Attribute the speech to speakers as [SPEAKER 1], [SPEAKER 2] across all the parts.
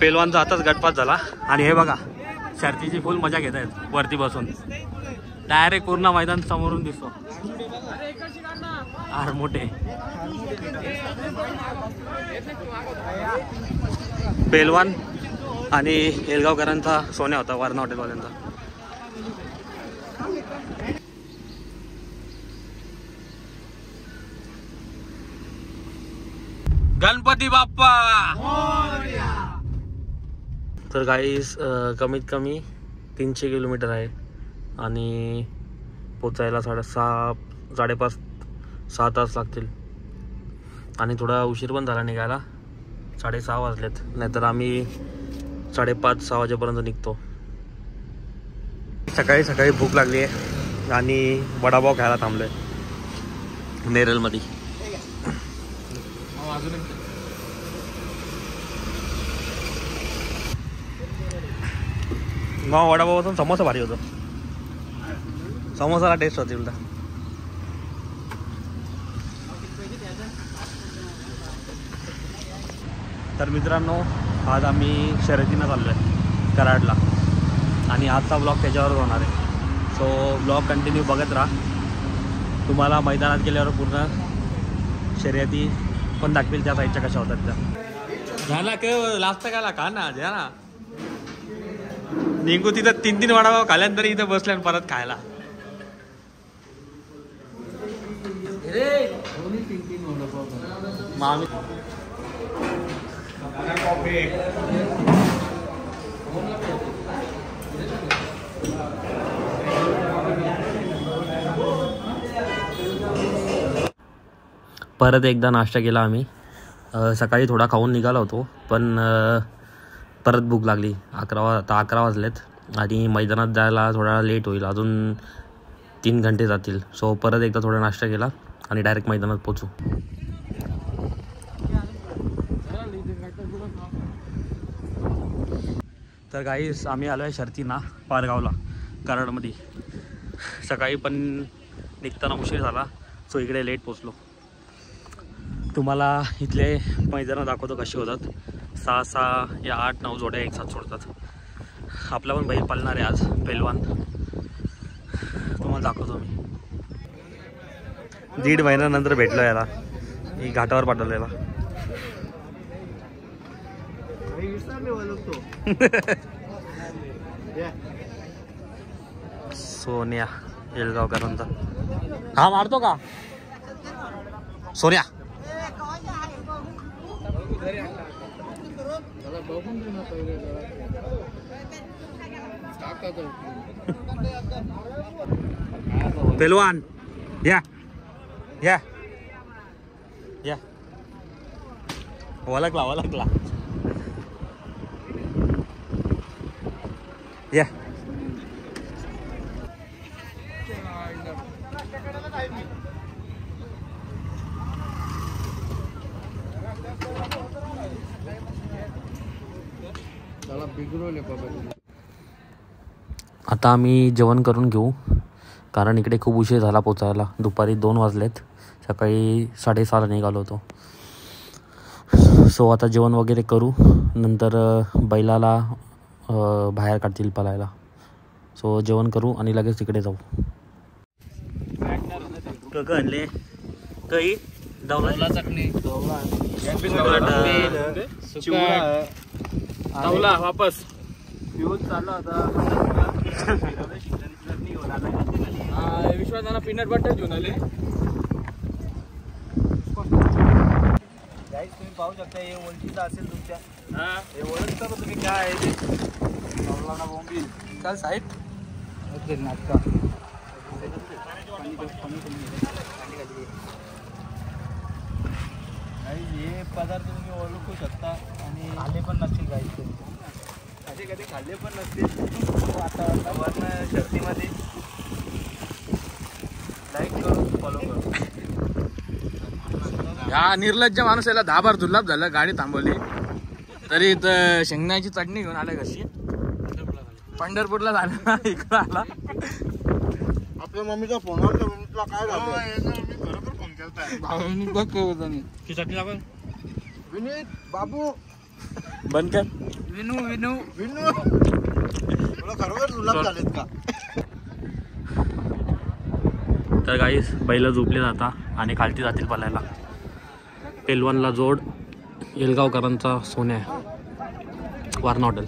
[SPEAKER 1] पेलवानचा आताच गटपात झाला. आणि हे बघा शर्तीची फुल मजा घेत आहेत वरती बसून. डायरेक्ट पूर्ण मैदान समोरून दिसतो. आर मोठे. पेलवान आणि एलगावकरांचा सोन्या होता वारणा हॉटेलवाल्यांचा. गणपती बाप्पा! तर गाईस कमीत कमी तीनशे किलोमीटर आहे आणि पोचायला साडेसहा साडेपाच सहा तास लागतील. आणि थोडा उशीर पण झाला निघायला. साडेसहा वाजलेत. नाहीतर आम्ही साडेपाच सहा वाजेपर्यंत निघतो. सकाळी सकाळी भूक लागली आहे. आणि वडापाव खायला थांबलोय. नेरलमध्ये. मग वडापावातून समोसा भारी होतो. समोसाला टेस्ट होती उलटा. तर मित्रांनो आज आम्ही शर्यतीनं चाललो आहे कराडला. आणि आजचा ब्लॉग त्याच्यावरच होणार आहे. सो ब्लॉग कंटिन्यू बघत राहा. तुम्हाला मैदानात गेल्यावर पूर्ण शर्यती पण दाखवेल त्या साईडच्या कशा होतात त्या. झाला काय लास्ट काय का ना? द्या ना. निघू तिथं तीन तीन वडापाव खाल्यानंतर इथं बसले आणि परत खायला. परत एकदा नाश्ता केला आम्ही. सकाळी थोडा खाऊन निघाला होतो पण परत भूक लागली. अकरा वा आता अकरा वाजलेत. आणि मैदानात जायला थोडा लेट होईल. अजून तीन घंटे जातील. सो परत एकदा थोडा नाश्ता केला आणि डायरेक्ट मैदानात पोचू तर गाईस आम्ही आलो आहे शर्तीना पारगावला कराडमध्ये. सकाळी पण निघताना उशीर झाला. सो इकडे लेट पोचलो तुम्हाला इथले मैदानं दाखवतो कसे होतात. सहा सहा या आठ नऊ जोड्या एक साथ सोडतात. आपला पण बैल पालणार आहे आज पेलवान. तुम्हाला दाखवतो मी. दीड महिन्यानंतर भेटलो याला. मी घाटावर पाठवलं याला सोन्या येलगावकरांचा हा मारतो का? सोन्या. पेलवान या. या. या. ओळखला ओळखला या. आता आम्ही जेवण करून घेऊ. कारण इकडे खूप उशीर झाला पोचायला. दुपारी दोन वाजलेत. सकाळी साडेसहाला निघालो होतो. सो आता जेवण वगैरे करू. नंतर बैलाला बाहेर काढतील पलायला सो जेवण करू आणि लगेच तिकडे जाऊ. आणले. काही?
[SPEAKER 2] चटणी.
[SPEAKER 3] तावला वापस. विश्वासाला पीनट बटर घेऊन आले.
[SPEAKER 2] तुम्ही पाहू शकता हे ओळखीचं असेल तुमच्या.
[SPEAKER 3] हा.
[SPEAKER 2] हे ओळखता का तुम्ही? काय आहे ते? मौलाना
[SPEAKER 3] साहेब.
[SPEAKER 2] नाटका. हे पदार्थ तुम्ही ओळखू शकता आणि खाल्ले पण नसतील काही असे कधी खाल्ले पण नसतील. आता वर्ण शर्तीमध्ये. लाईक करून फॉलो करू.
[SPEAKER 3] हा निर्लज्ज माणूस याला दहा बार दुर्लाभ झालं गाडी थांबवली. तरी इथं शेंगण्याची चटणी घेऊन आले कशी पंढरपूरला झालं ना इकडं आला.
[SPEAKER 2] आपल्या मम्मीचा फोनवर तुला काय झालं?
[SPEAKER 3] भावांनी बघ होता
[SPEAKER 1] ती चटणी आपण
[SPEAKER 2] विनीत बाबू.
[SPEAKER 1] बंद कर.
[SPEAKER 3] विनू विनू.
[SPEAKER 2] विनू. तुला खरोखर जुलाब झालेत का?
[SPEAKER 1] तर गाईस बैल झोपले जाता आणि खालती जातील पलायला पेलवनला जोड येलगावकरांचा सोन्या वारणा हॉटेल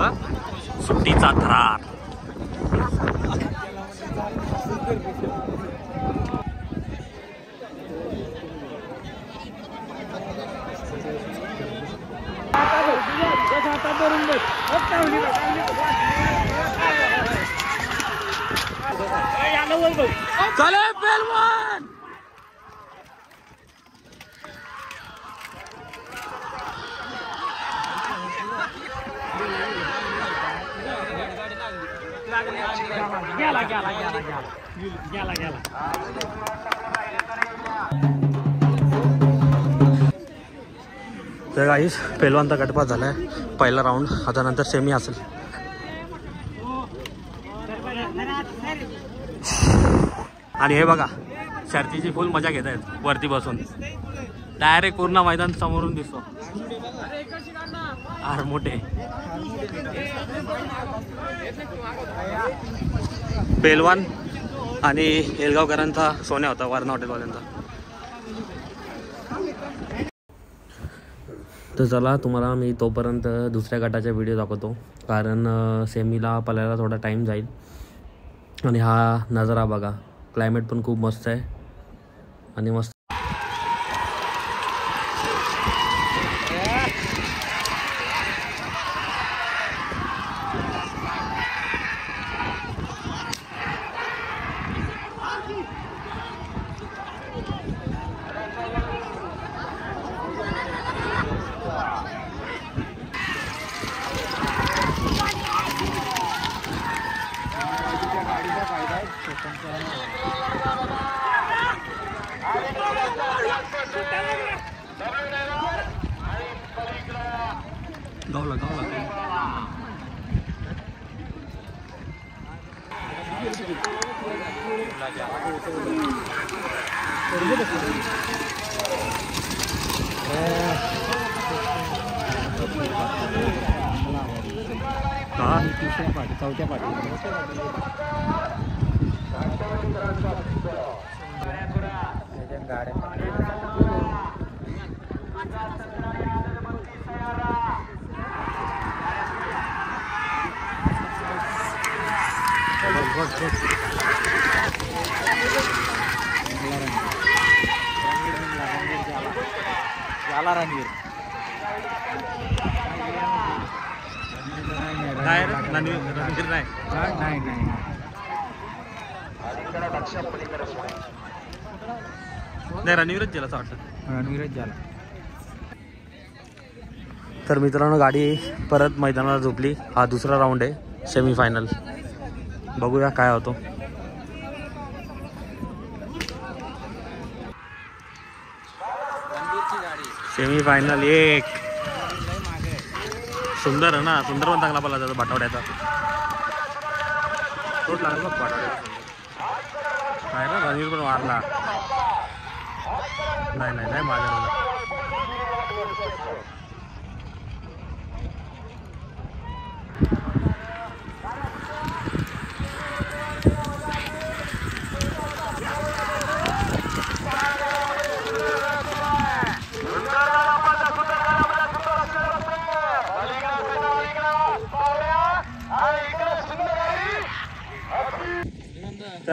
[SPEAKER 1] हा? सुट्टीचा थरार चले पेलवान गेला गेला गेला गेला. गेला गेला. तर गाईस पेलवानचा गटपात झालाय. पहिला राऊंड आता नंतर सेमी असेल. आणि हे बघा शर्तीची फुल मजा घेत आहेत वरती बसून. डायरेक्ट पूर्ण मैदान समोरून दिसतो. आर मोठे पेलवान आणि एलगावकरांचा सोन्या होता वारणा हॉटेलवाल्यांचा. तर चला तुम्हाला मी तोपर्यंत दुसऱ्या गटाचा व्हिडिओ दाखवतो. कारण सेमीला पलायला थोडा टाईम जाईल. आणि हा नजारा बघा. क्लायमेट पण खूप मस्त आहे. आणि मस्त
[SPEAKER 2] चौथ्या झाला रणवीर
[SPEAKER 1] काय रे? रणवीर रणवीर नाही.
[SPEAKER 2] नाही नाही
[SPEAKER 1] नाही. रणवीरच गेला असं वाटतं.
[SPEAKER 2] रणवीरच झाला
[SPEAKER 1] तर मित्रांनो गाडी परत मैदानाला झोपली. हा दुसरा राऊंड आहे सेमी फायनल बघूया काय होतो. सेमी फायनल एक. सुंदर आहे ना सुंदर पण चांगला पडला त्याचा भाटावड्याचा तोच लागला बघ भाटावड्याचा काय ना रणवीर पण मारला नाही नाही नाही माझ्या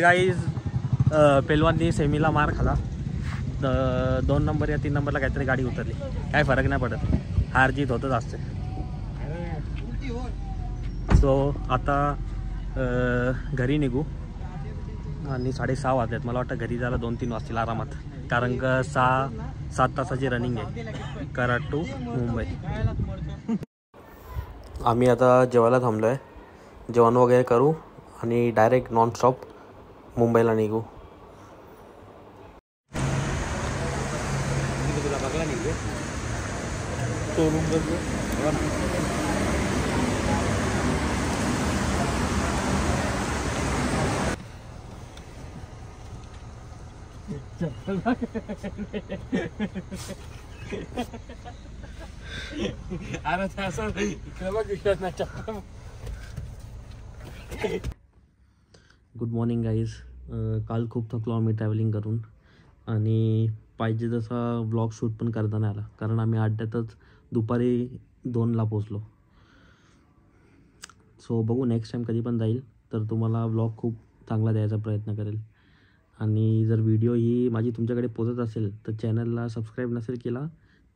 [SPEAKER 1] तर काही सेमीला मार खाला. द- दोन नंबर या तीन नंबरला काहीतरी गाडी उतरली. काय फरक नाही पडत. हार जीत होतच असते. सो आता घरी निघू. आणि साडेसहा वाजलेत. मला वाटतं घरी जायला दोन तीन वाजतील आरामात. कारण का सहा सात तासाची रनिंग आहे. कराड टू मुंबई. आम्ही आता जेवायला थांबलो आहे जेवण वगैरे करू आणि डायरेक्ट नॉनस्टॉप मुंबईला निघू
[SPEAKER 3] Arada sen ikine bak üç tane çaktım.
[SPEAKER 1] Good morning guys काल खूप थकलो आम्ही ट्रॅव्हलिंग करून. आणि पाहिजे तसा ब्लॉग शूट पण करता नाही आला. कारण आम्ही अड्ड्यातच दुपारी दोनला पोचलो सो बघू नेक्स्ट टाईम कधी पण जाईल. तर तुम्हाला ब्लॉग खूप चांगला द्यायचा प्रयत्न करेल. आणि जर व्हिडिओ ही माझी तुमच्याकडे पोचत असेल तर चॅनलला सबस्क्राईब नसेल केला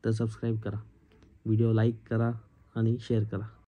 [SPEAKER 1] तर सबस्क्राईब करा. व्हिडिओ लाईक करा आणि शेअर करा.